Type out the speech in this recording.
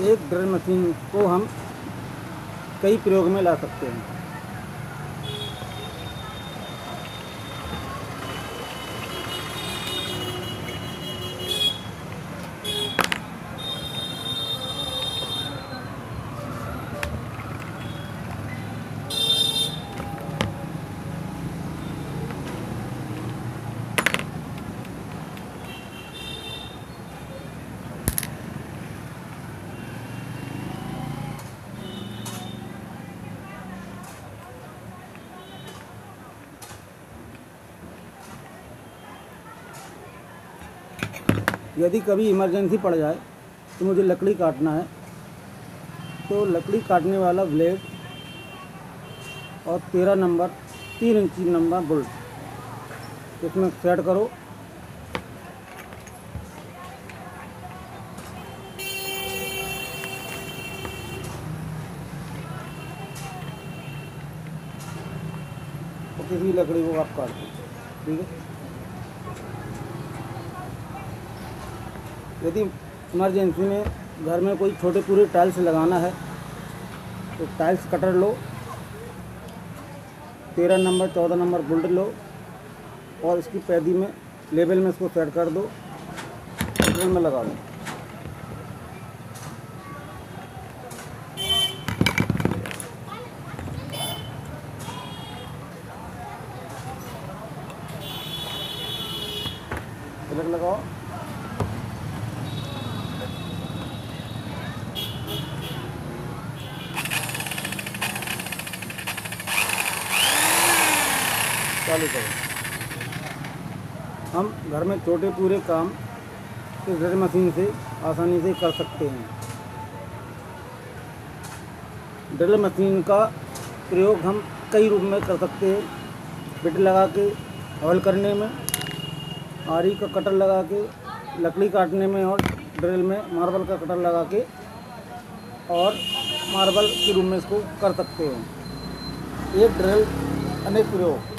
एक drill machine को हम कई प्रयोग में ला सकते हैं। यदि कभी इमरजेंसी पड़ जाए तो मुझे लकड़ी काटना है। तो लकड़ी काटने वाला ब्लेड और तेरह नंबर, तीन इंची नंबर बोल्ट, इसमें सेट करो। किसी लकड़ी को आप काट दो, ठीक है? यदि इमरजेंसी में घर में कोई छोटे पूरे टाइल्स लगाना है तो टाइल्स कटर लो, तेरह नंबर, चौदह नंबर बुल्ड लो, और इसकी पैदी में लेवल में इसको सेट कर दो में लगा दो। लगाओ। चालू करो। हम घर में छोटे पूरे काम इस ड्रिल मशीन से आसानी से कर सकते हैं। ड्रिल मशीन का प्रयोग हम कई रूप में कर सकते हैं। बिट लगा के हल करने में, आरी का कटर लगा के, लकड़ी काटने में और ड्रिल में मार्बल का कटर लगा के और मार्बल के रूप में इसको कर सकते हैं। एक ड्रिल अनेक प्रयोग।